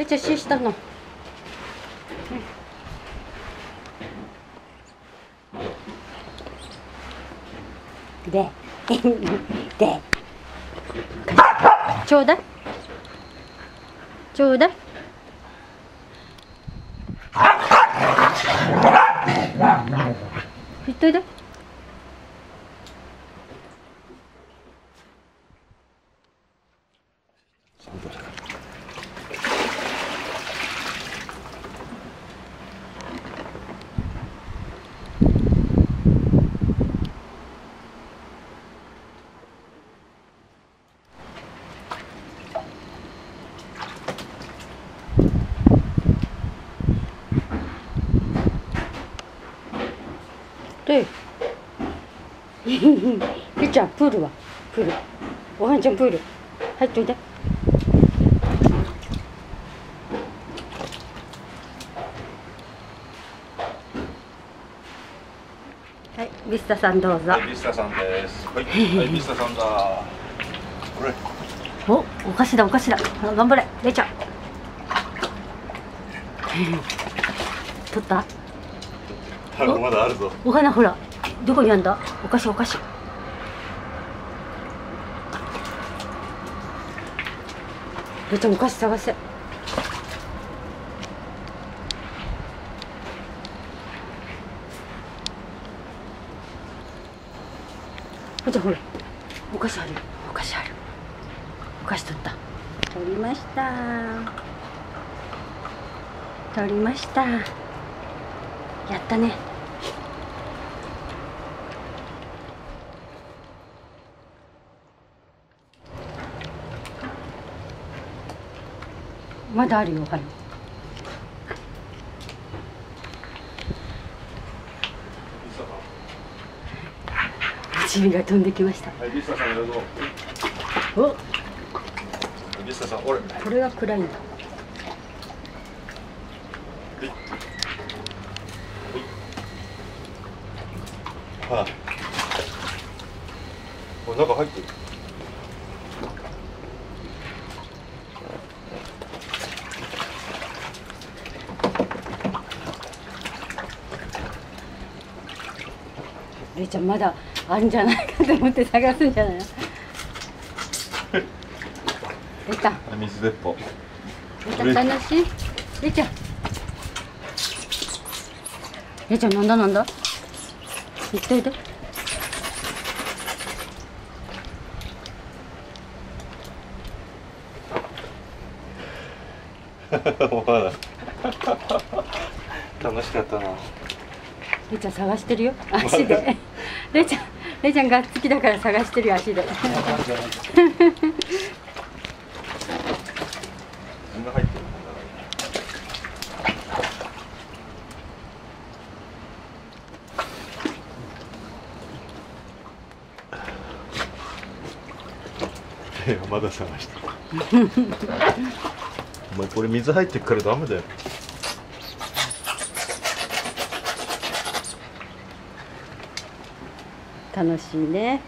レイちゃんシしたの。ででちょうだい。ちょうだい。言っといで。でり っちゃんプールは？プール。おはんちゃんプール。入っといて。はいビスタさんどうぞ。はい、ビスタさんです。はい、はい、ビスタさんだ。これ、おお菓子だお菓子だあ頑張れれいちゃん。取った？まだあるぞ。お花ほらどこにあんだ？お菓子お菓子。れいちゃんお菓子探せ。ほじゃほらお菓子あるよ。お菓子ある。お菓子取った。取りました。取りました。やったねまだあるよお花チビが飛んできましたん。はい。お。これが暗いんだはい。これ中入ってる。れいちゃんまだあるんじゃないかと思って探すんじゃないの？れいちゃん。はい水鉄砲。れいちゃん楽しいれいちゃん。れいちゃんなんだなんだ？言っといて。楽しかったな。れいちゃん探してるよ。足で。れいちゃんれいちゃんが好きだから探してるよ足で。まだ探してる。お前これ水入ってっからダメだよ楽しいね。